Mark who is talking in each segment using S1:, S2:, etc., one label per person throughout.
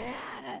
S1: Yeah!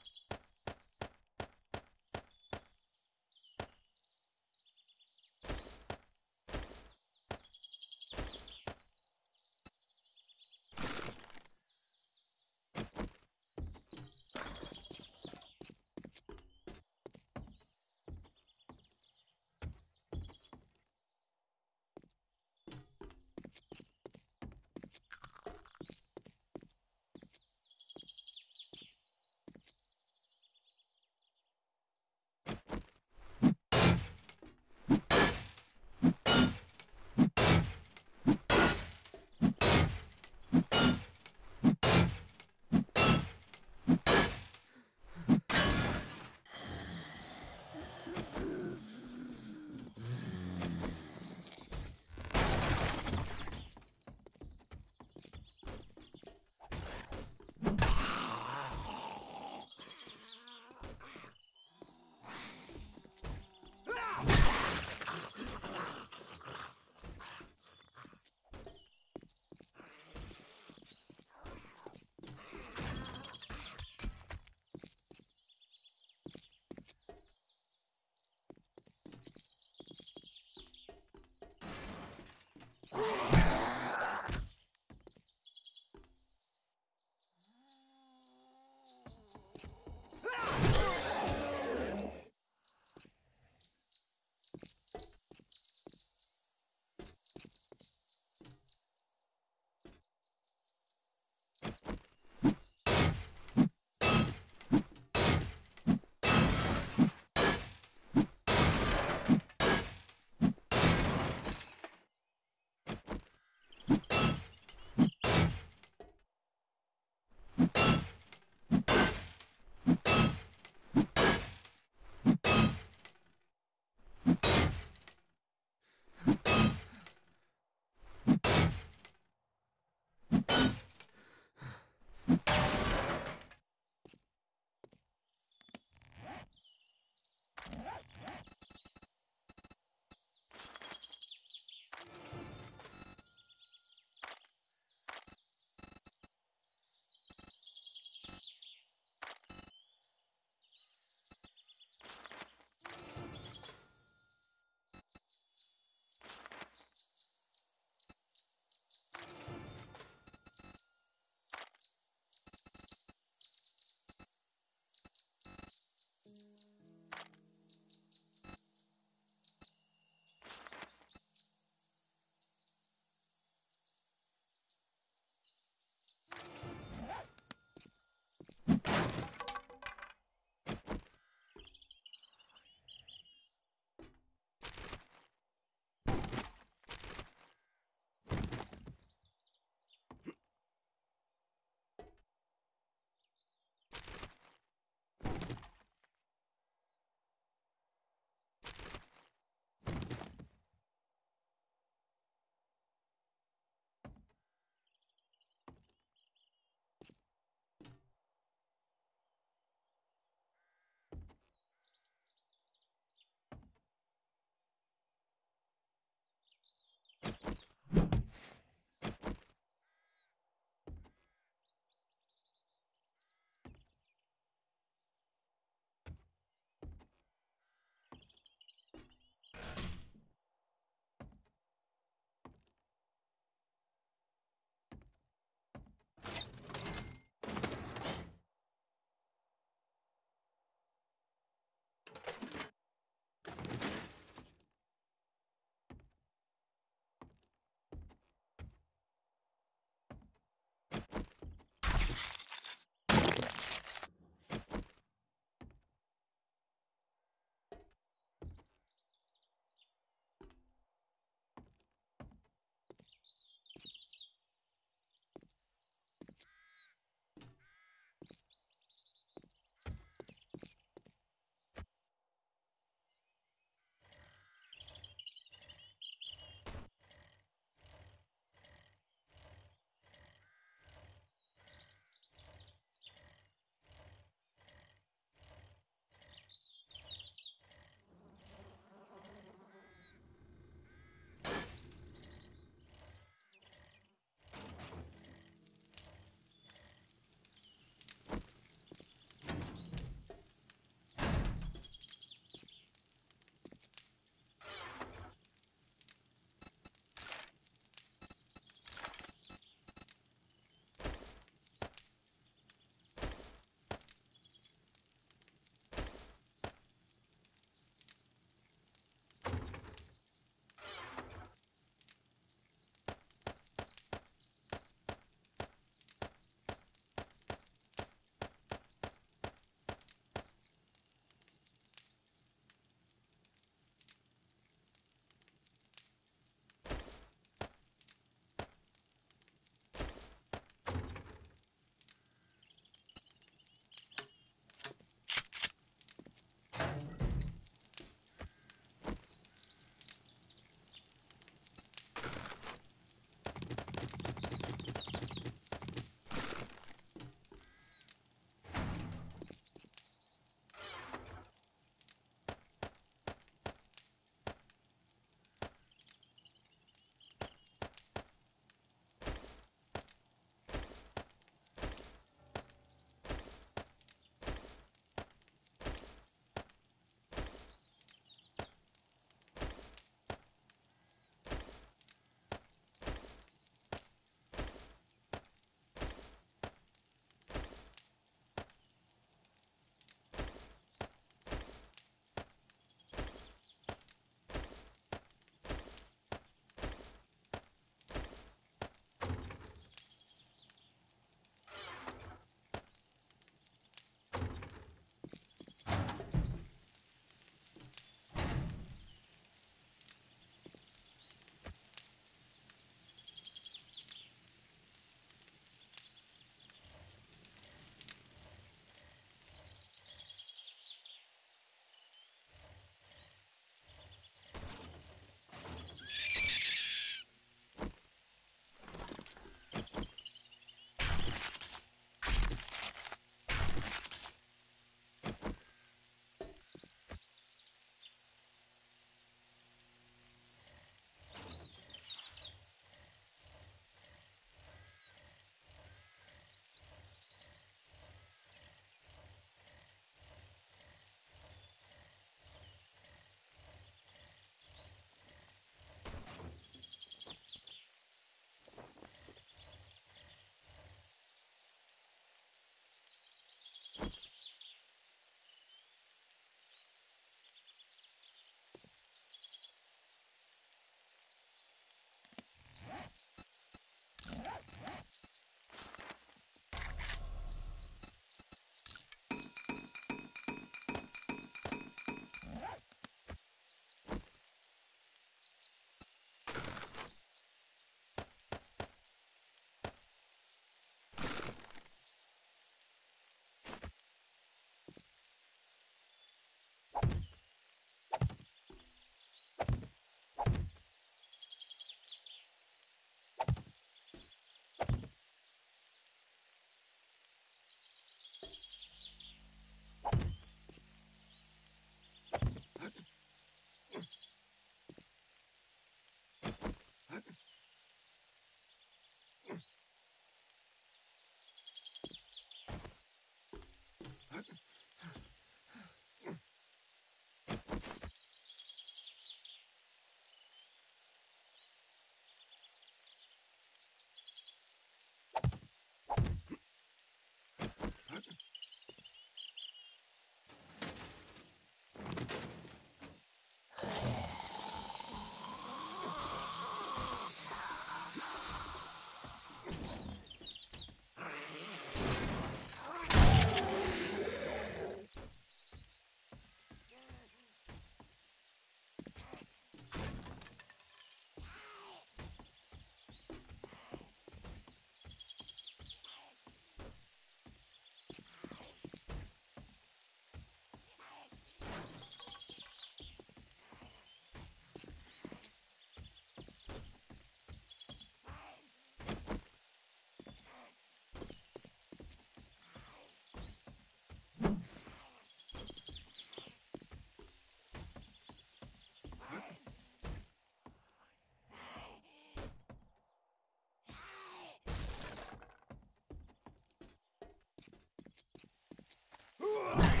S1: Ugh.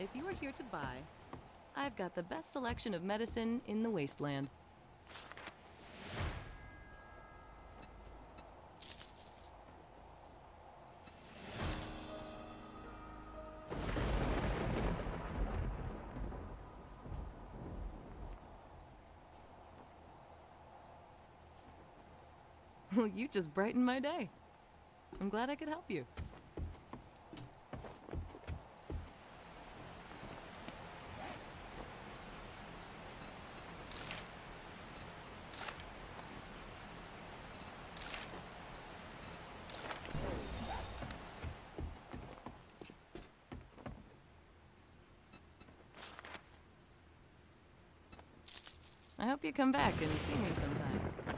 S1: are here to buy, I've got the best selection of medicine in the wasteland. Well, you just brightened my day. I'm glad I could help you. I hope you come back and see me sometime.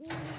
S1: Yeah.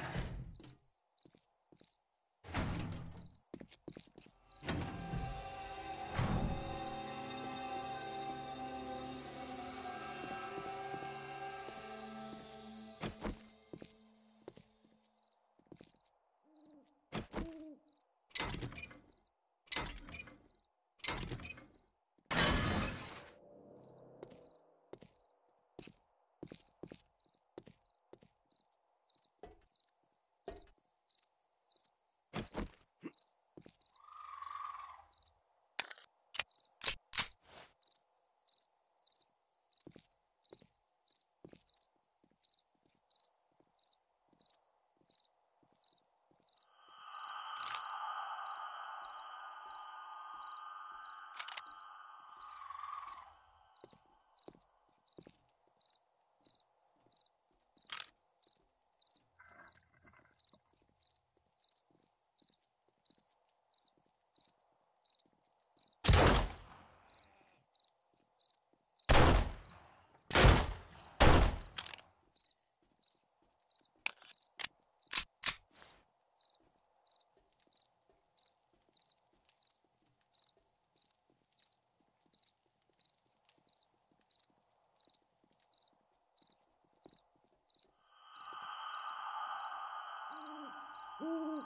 S1: Ooh.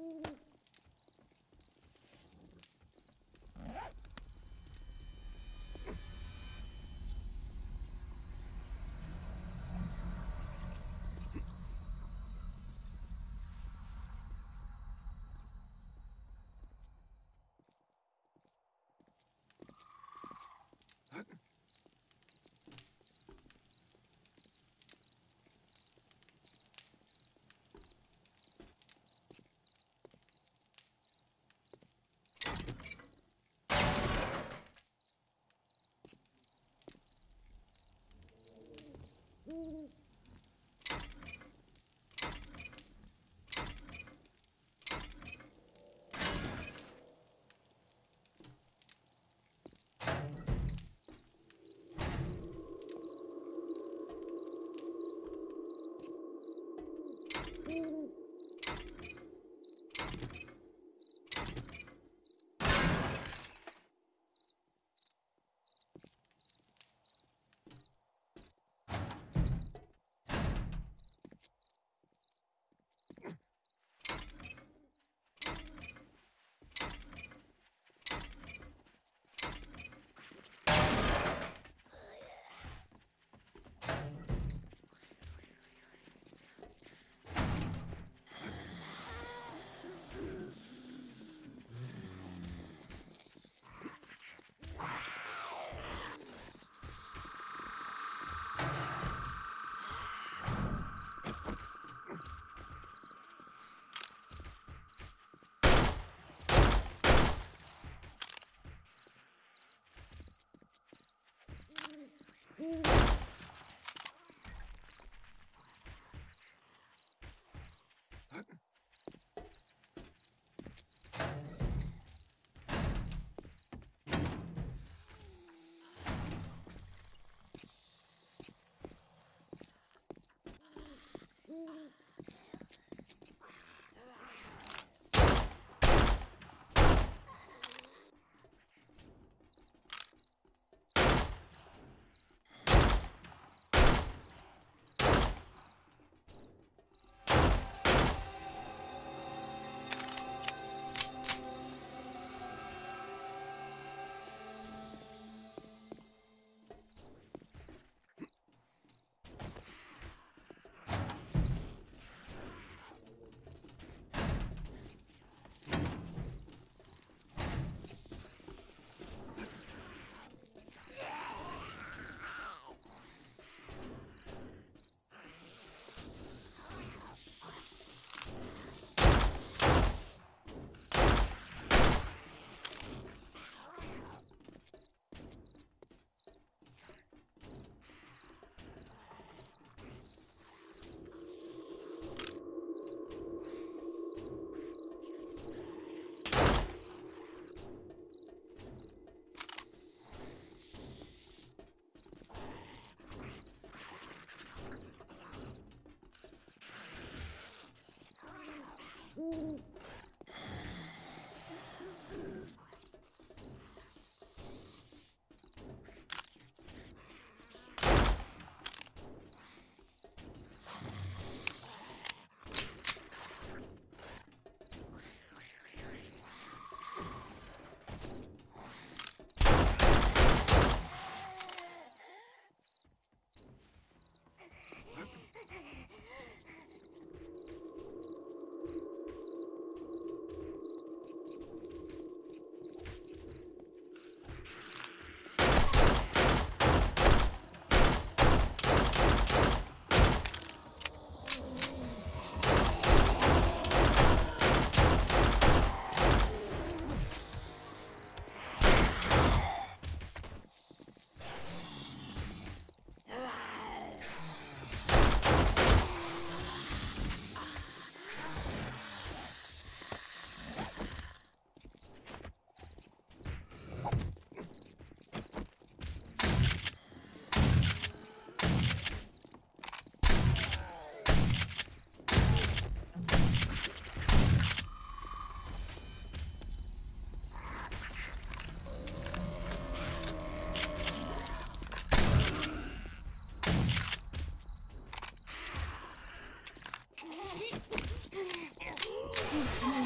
S1: Ooh. Ooh. Mm-hmm. Ooh. Thank you.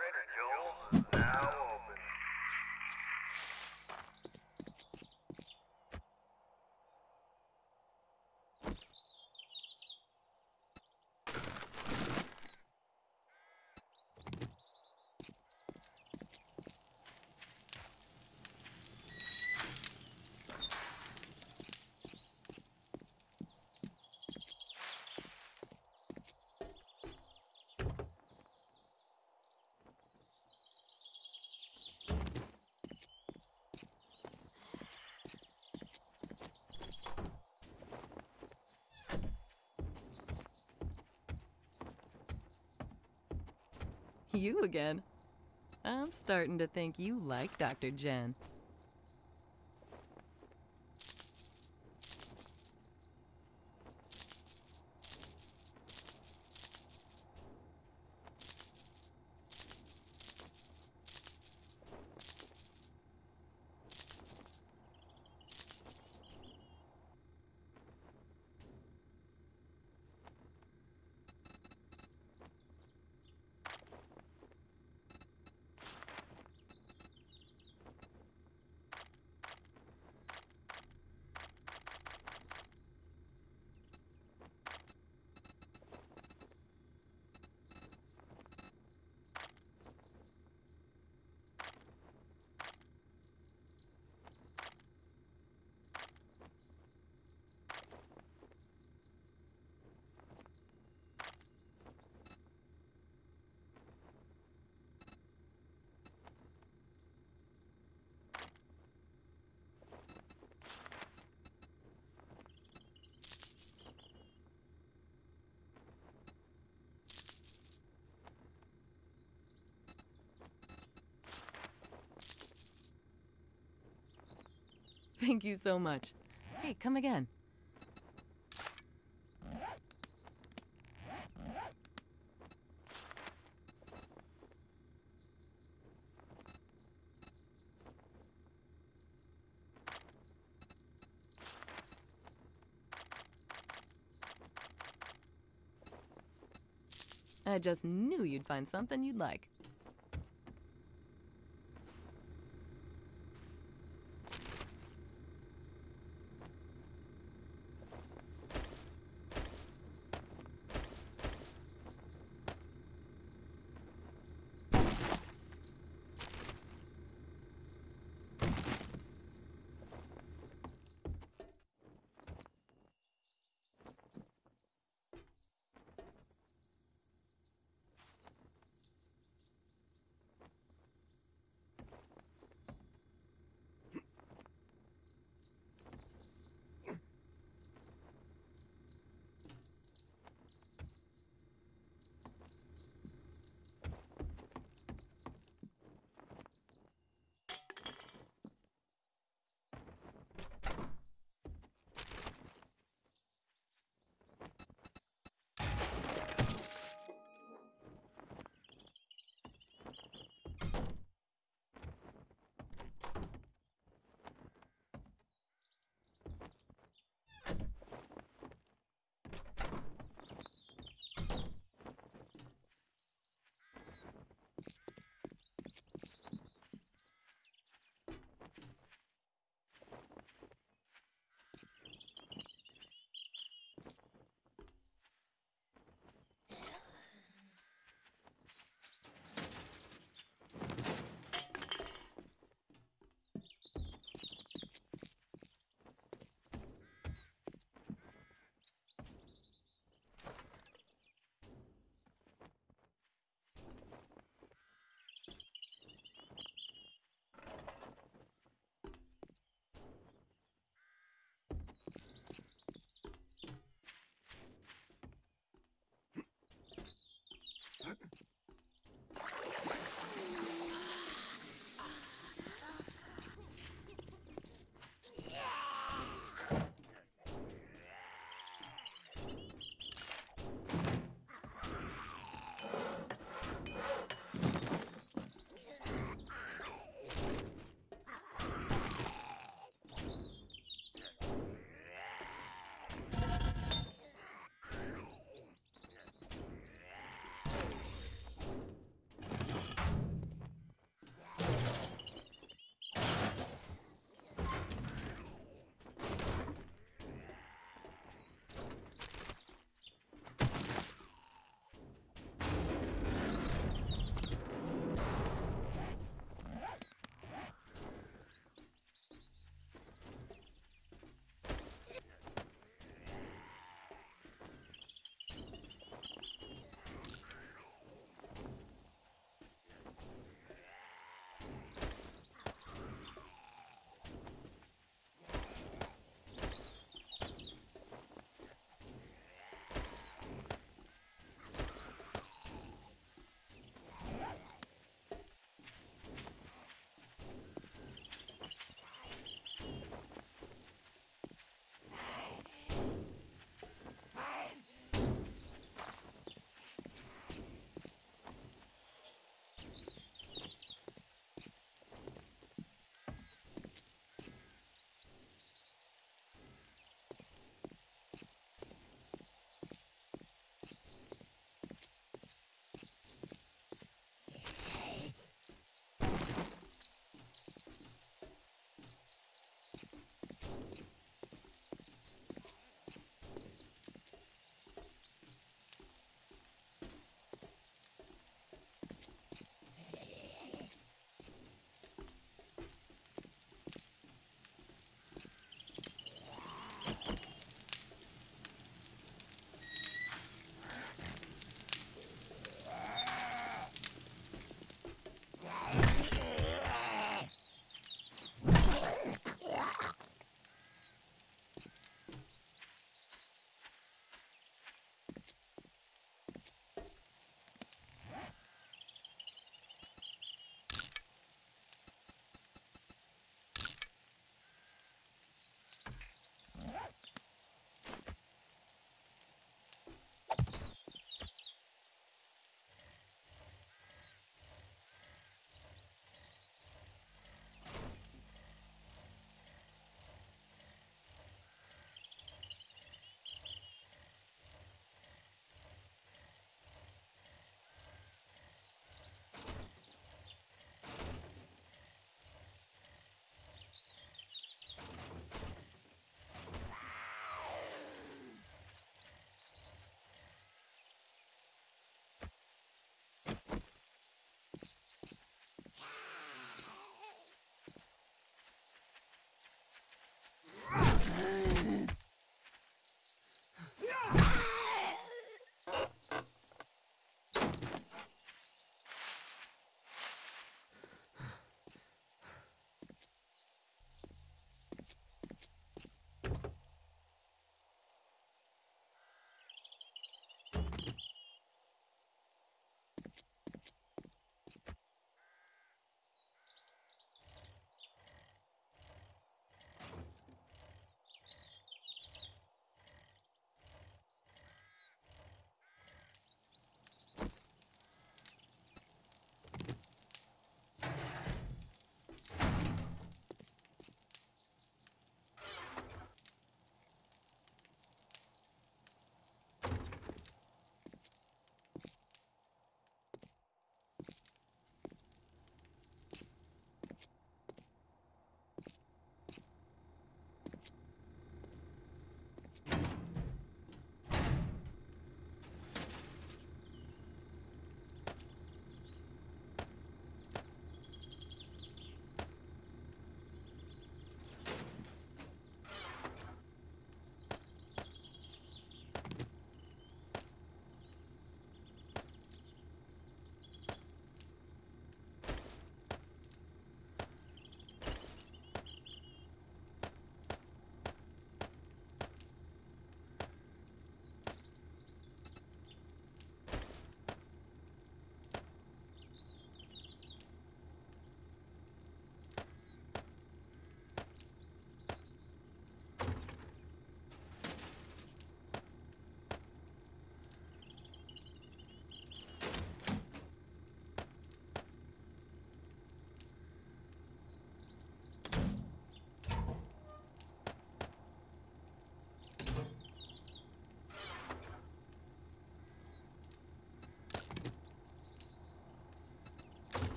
S1: Trader Joel's is now You again. I'm starting to think you like Trader Jen. Thank you so much. Hey, come again. I just knew you'd find something you'd like. Uh...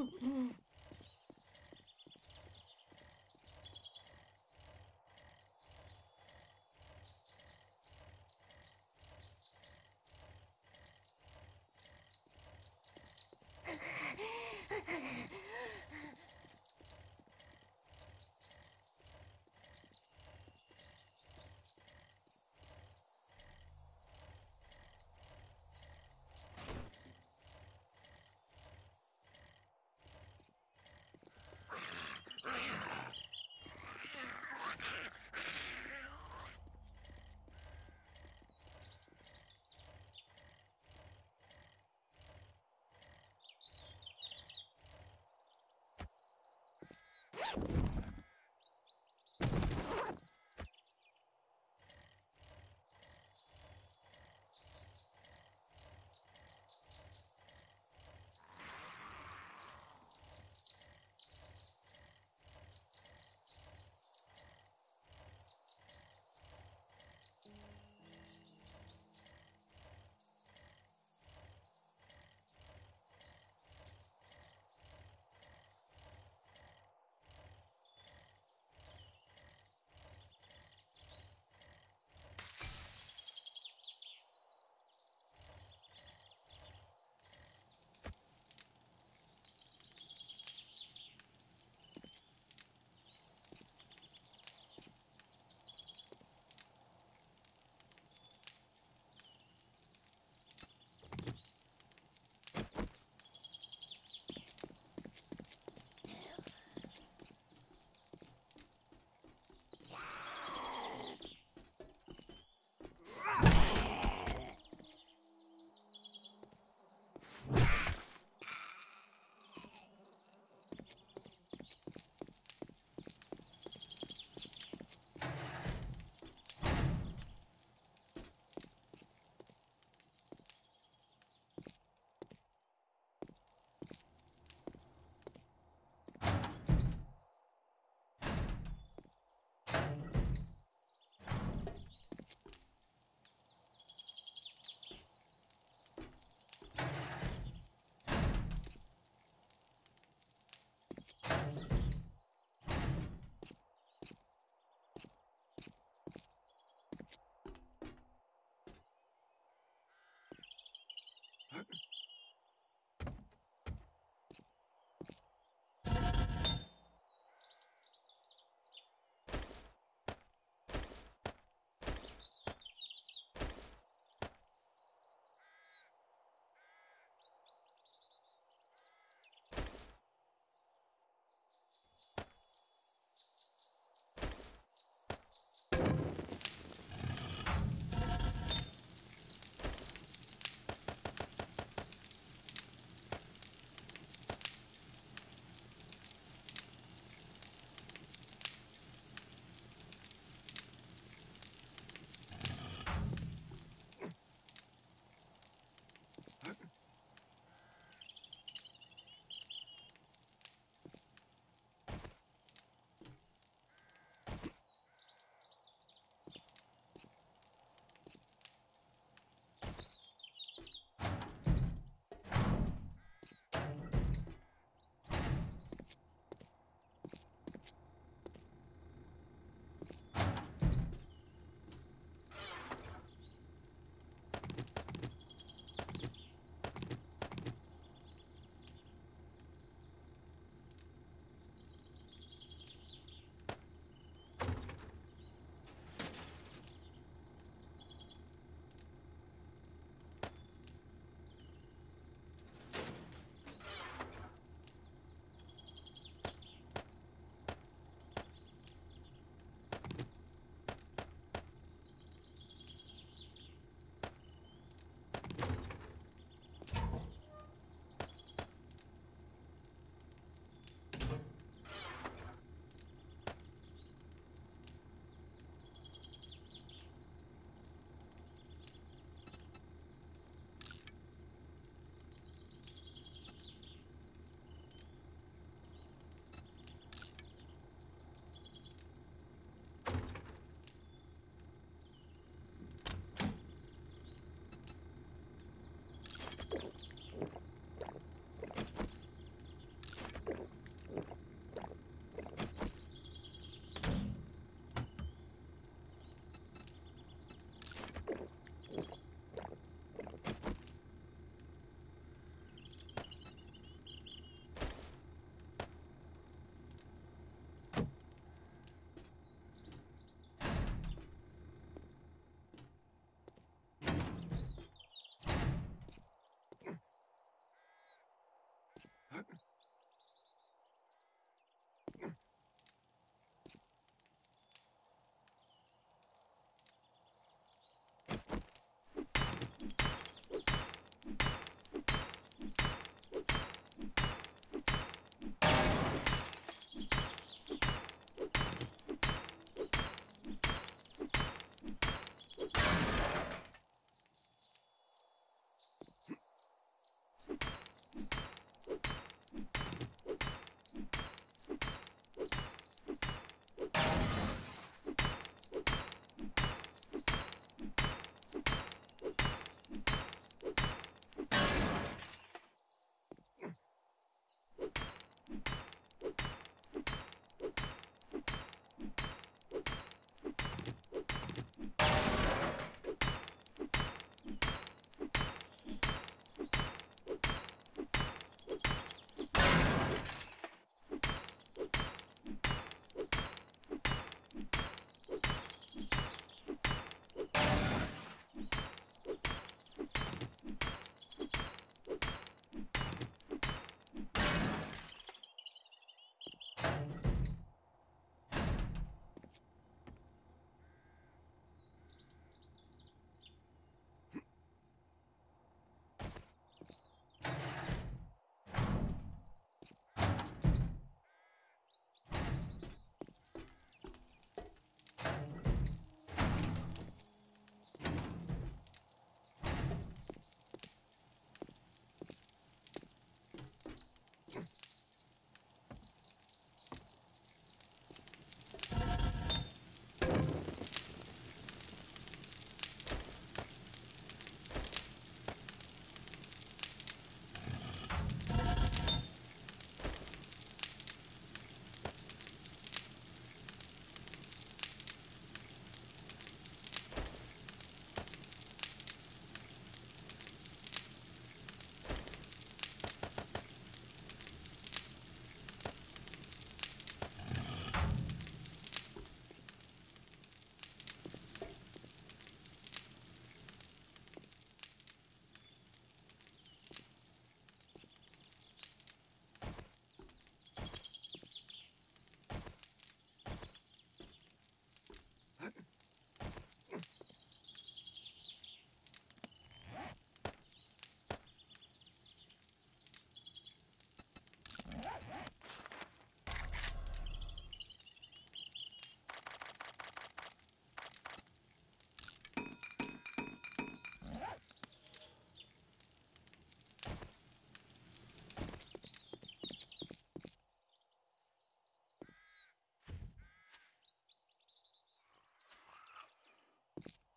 S1: うん you Mm-hmm.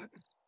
S1: Huh?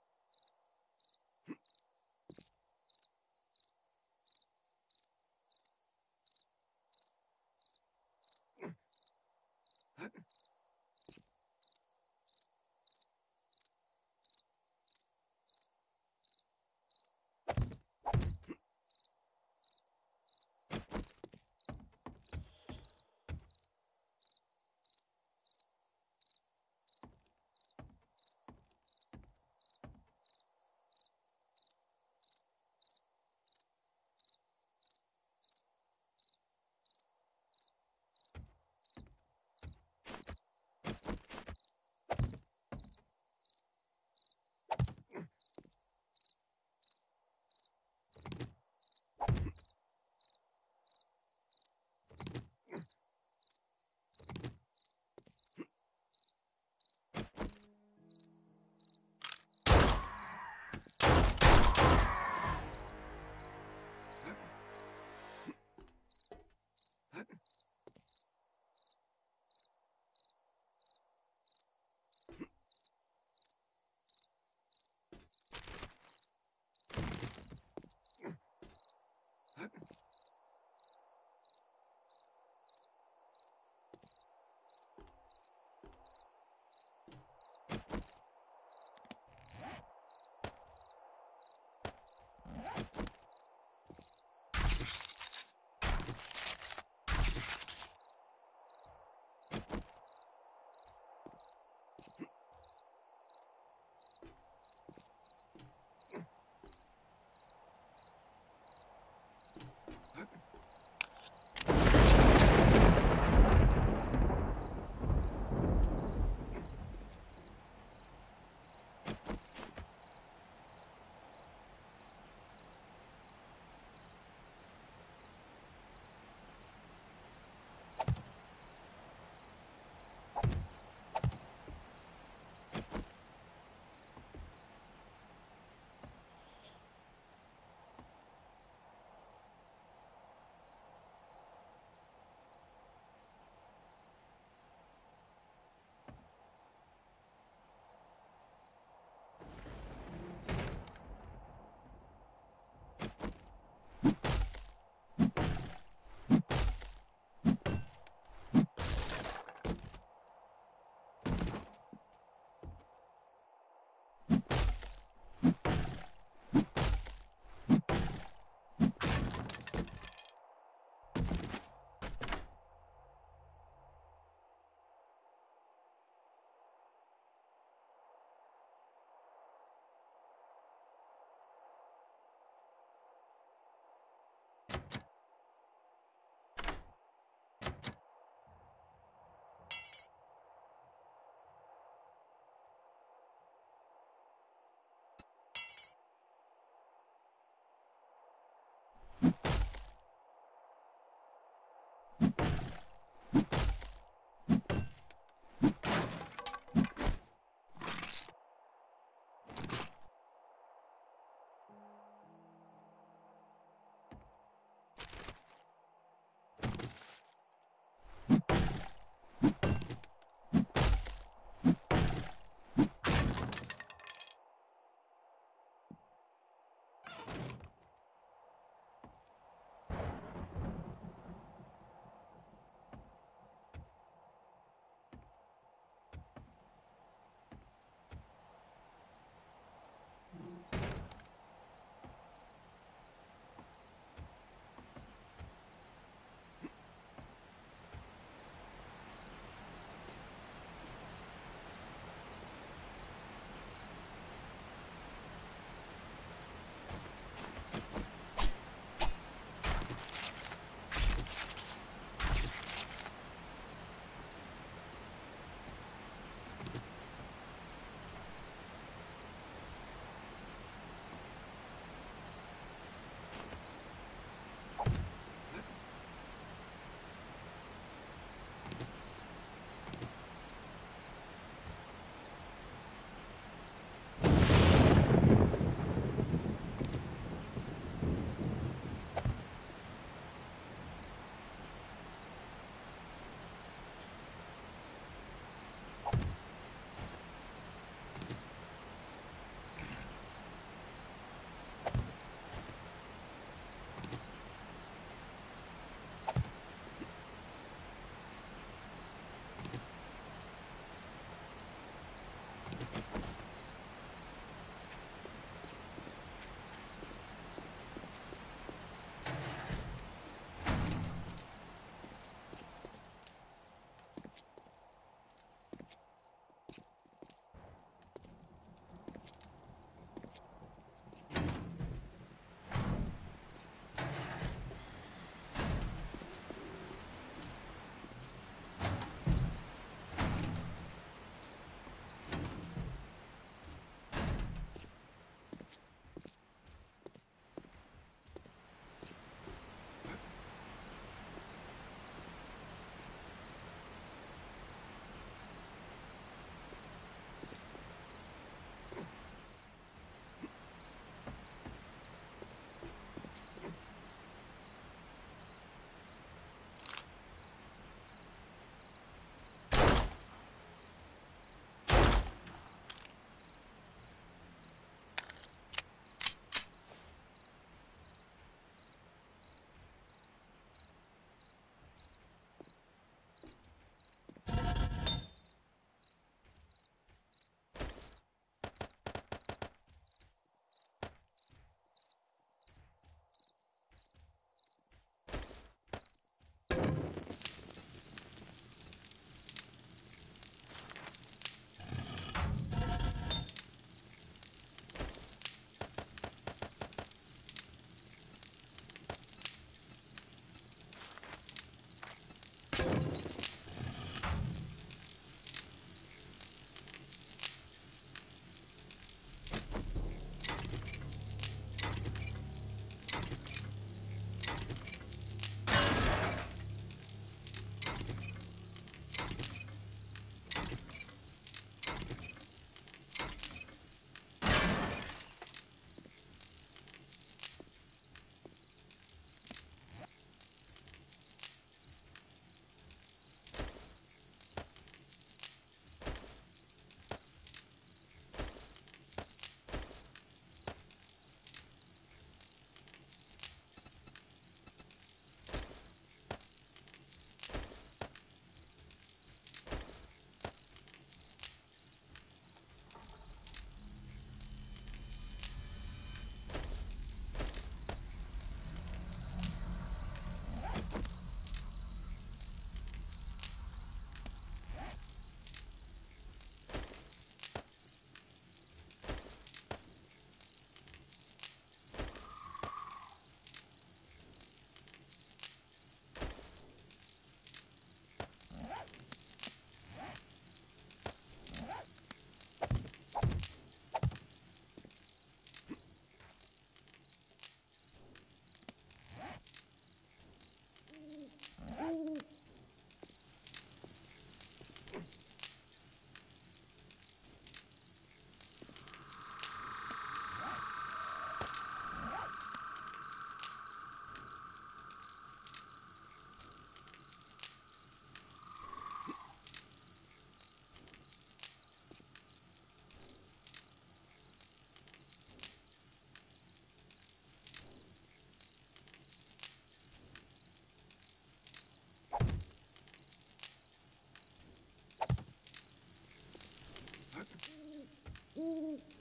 S1: Ooh.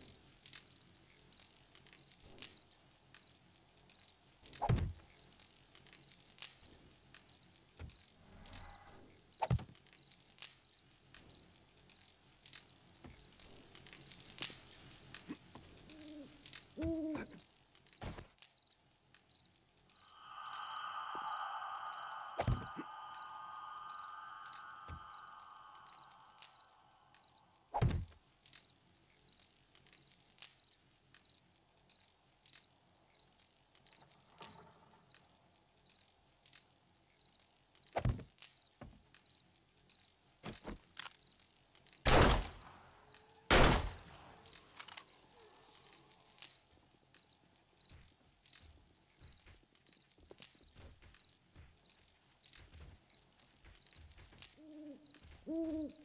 S1: Ooh.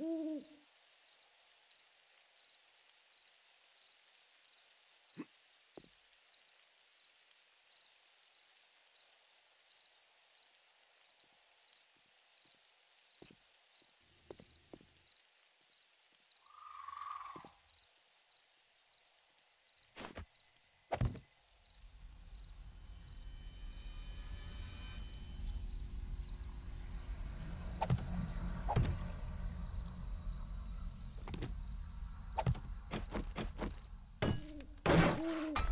S1: Mm-hmm. Ooh.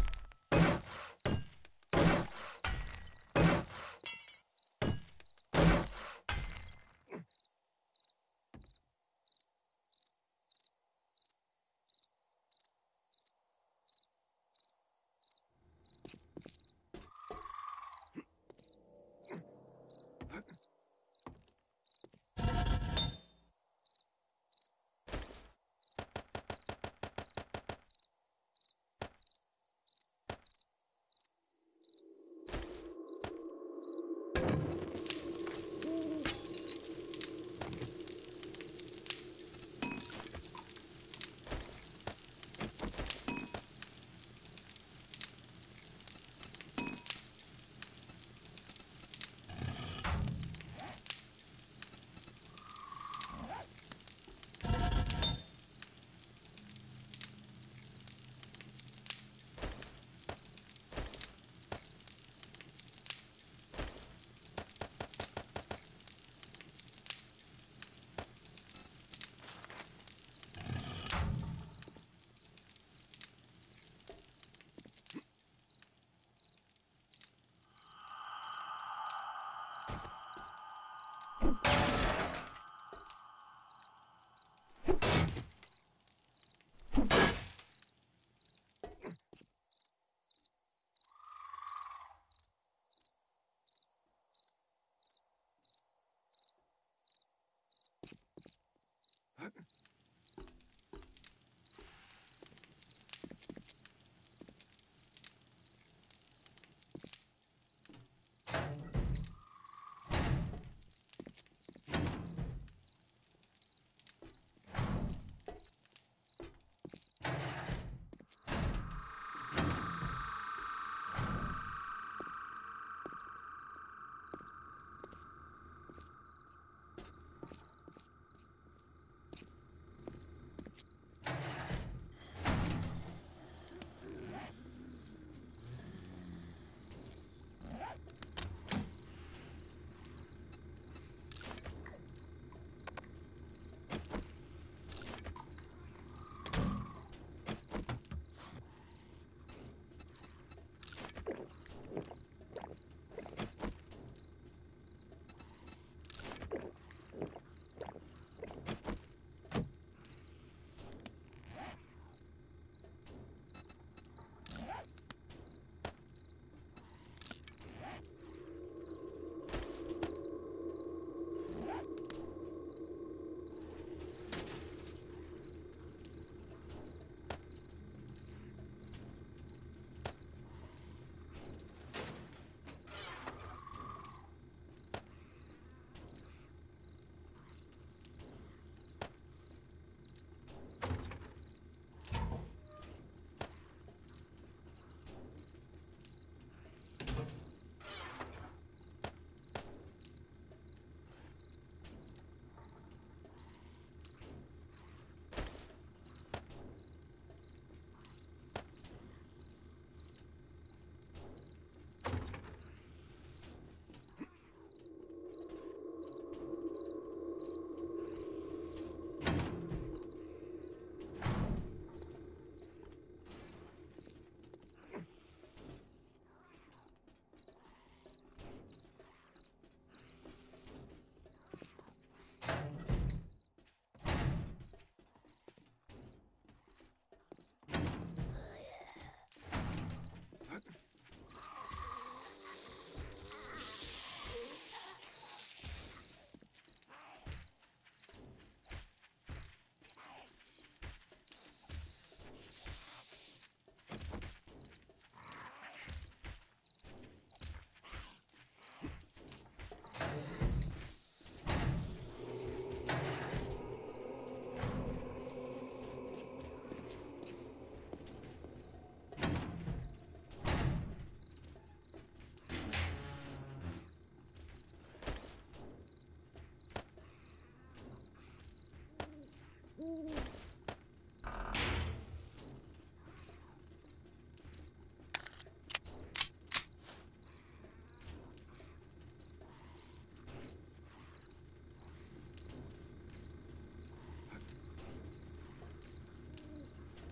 S1: Huh?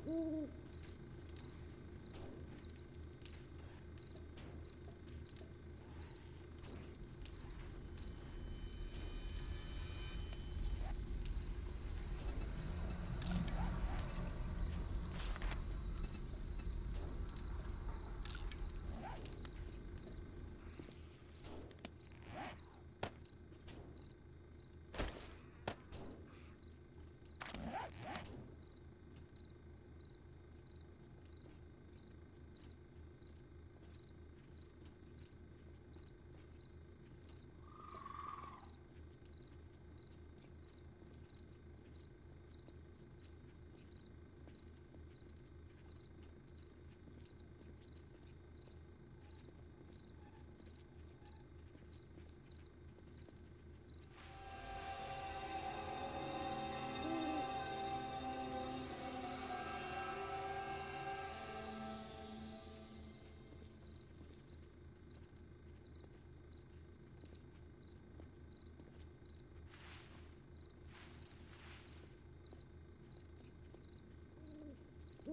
S1: Mm-hmm.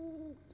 S1: Mm-hmm.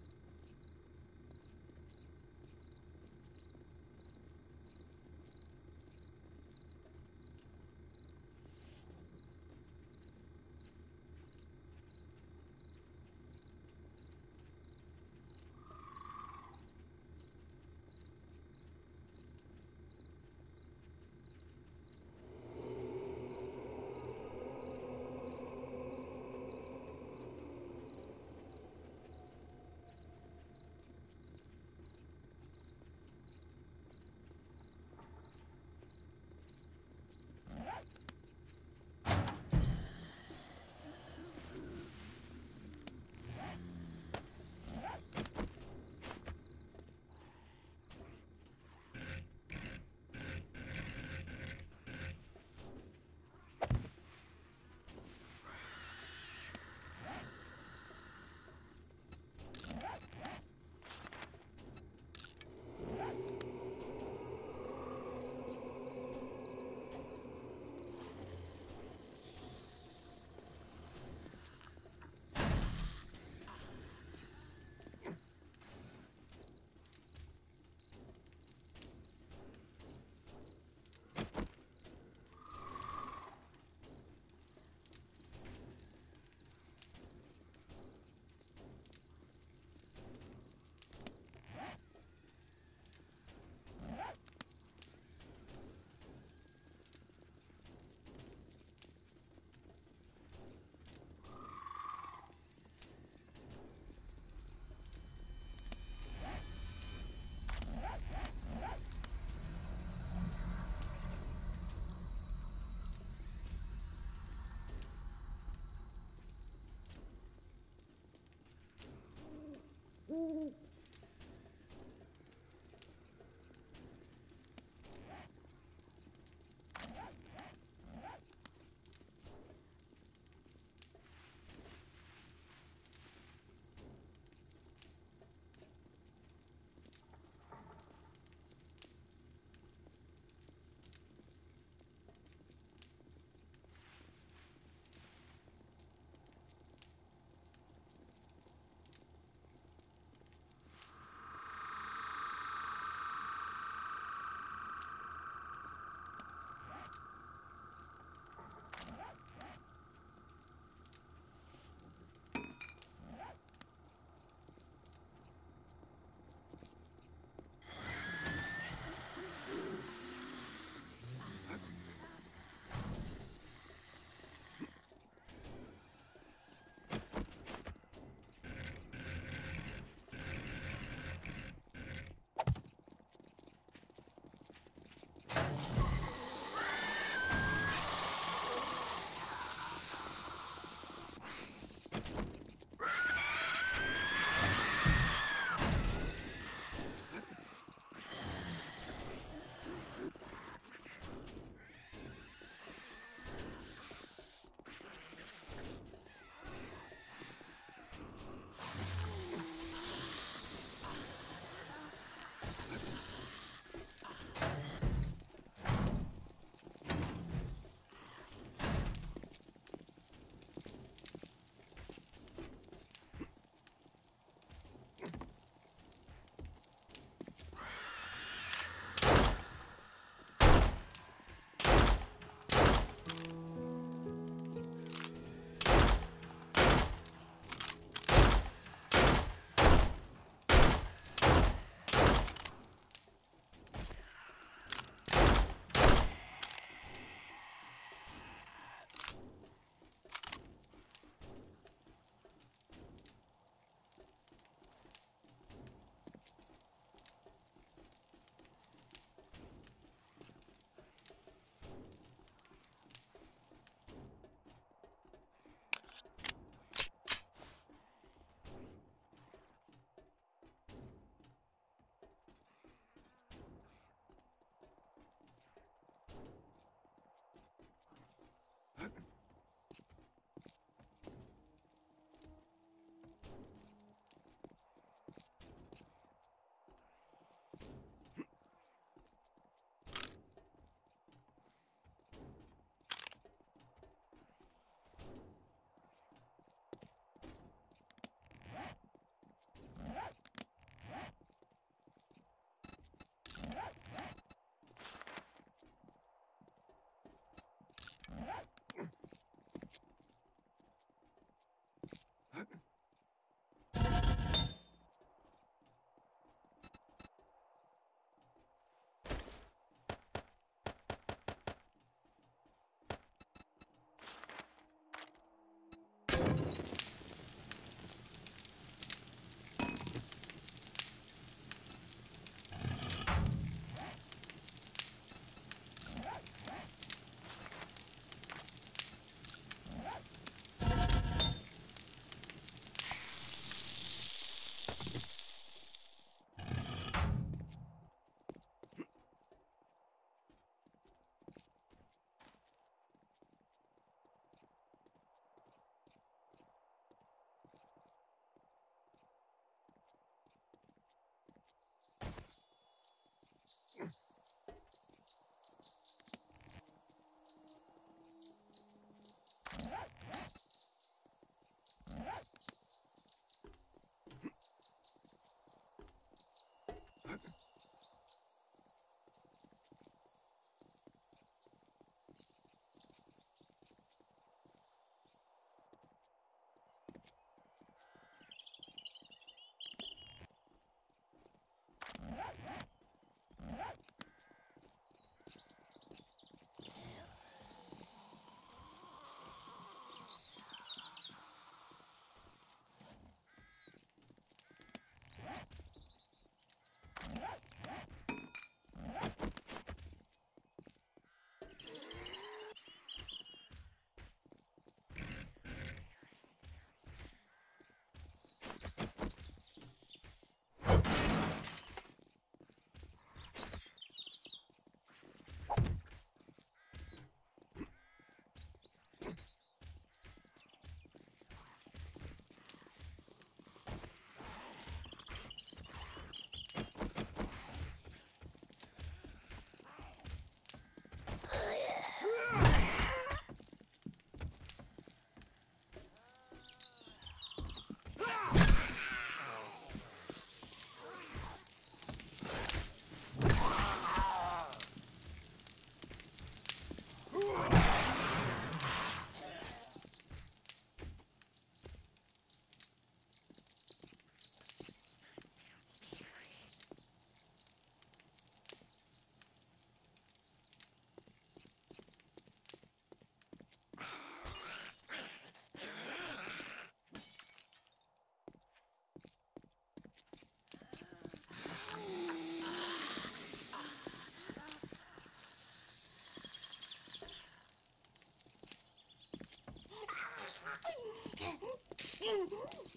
S1: Ooh.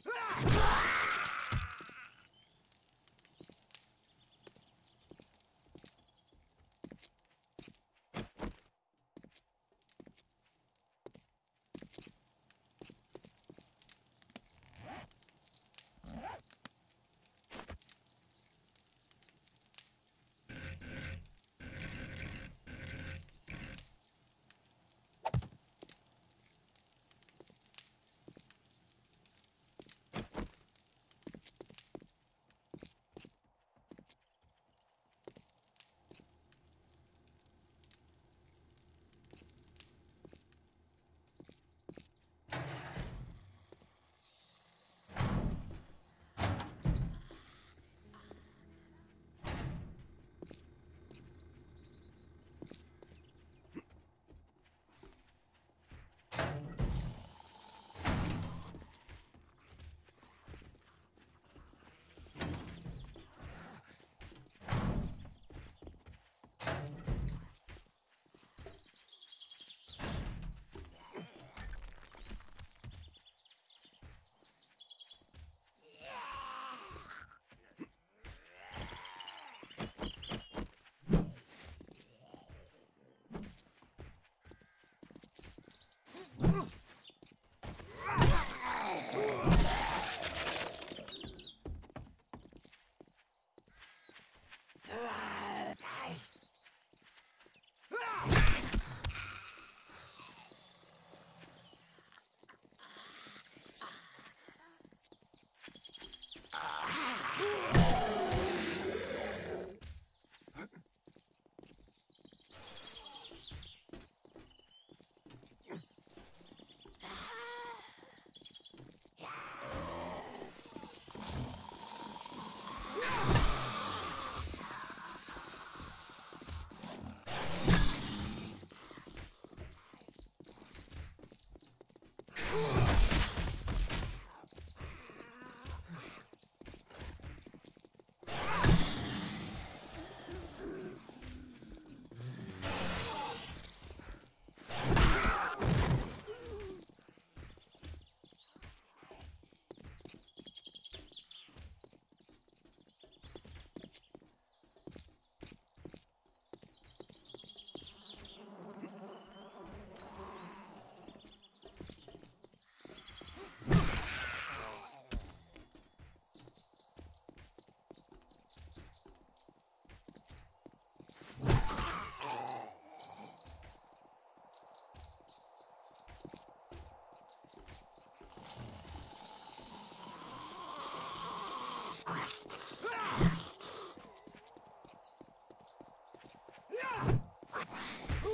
S1: 으악!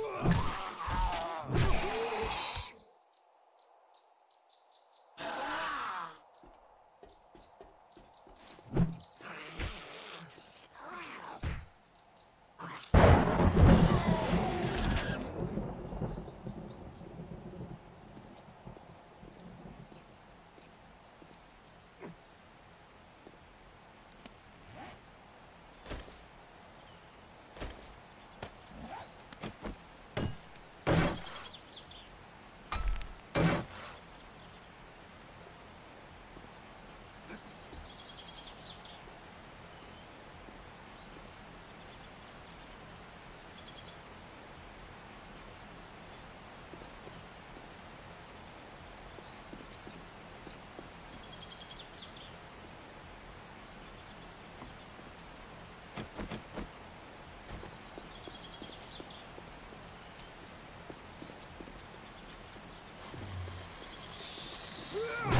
S1: Ugh! Yeah!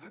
S1: Huh?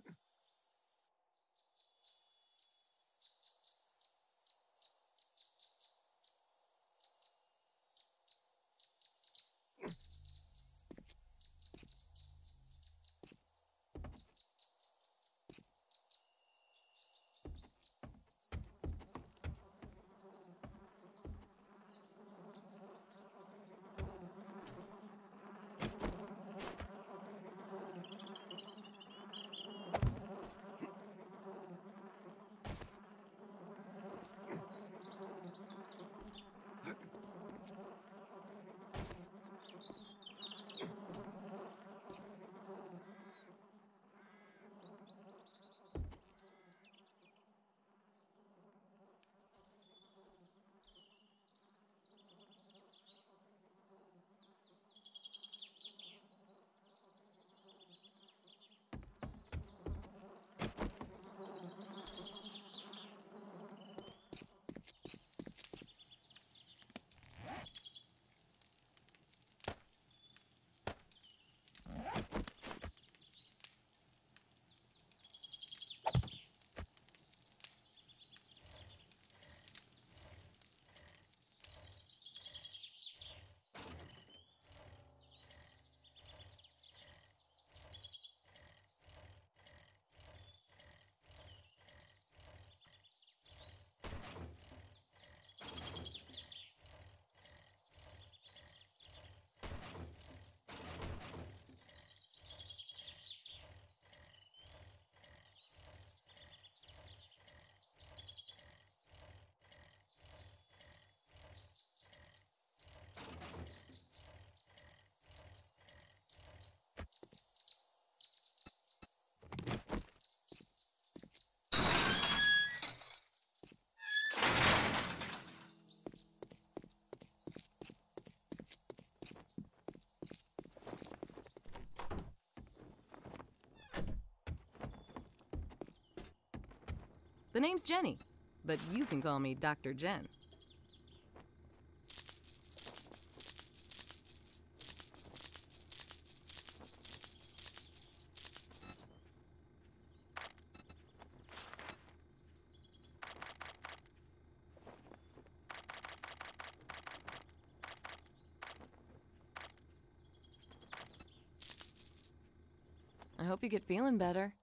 S1: The name's Jenny, but you can call me Dr. Jen. I hope you get feeling better.